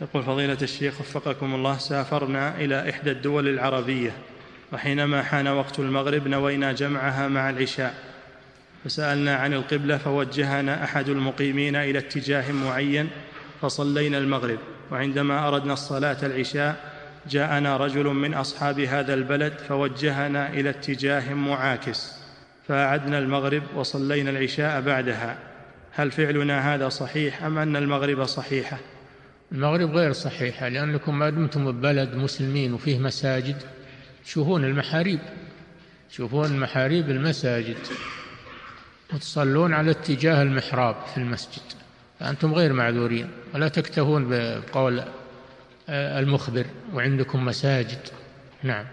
يقول فضيلة الشيخ وفقكم الله سافرنا إلى إحدى الدول العربية وحينما حان وقت المغرب نوينا جمعها مع العشاء فسألنا عن القبلة فوجهنا أحد المقيمين إلى اتجاه معين فصلينا المغرب وعندما أردنا الصلاة العشاء جاءنا رجل من أصحاب هذا البلد فوجهنا إلى اتجاه معاكس فأعدنا المغرب وصلينا العشاء بعدها هل فعلنا هذا صحيح أم أن المغرب صحيحة؟ المغرب غير صحيحة لأنكم ما دمتم ببلد مسلمين وفيه مساجد تشوفون المحاريب تشوفون محاريب المساجد. وتصلون على اتجاه المحراب في المسجد. فأنتم غير معذورين. ولا تكتفون بقول المخبر وعندكم مساجد. نعم.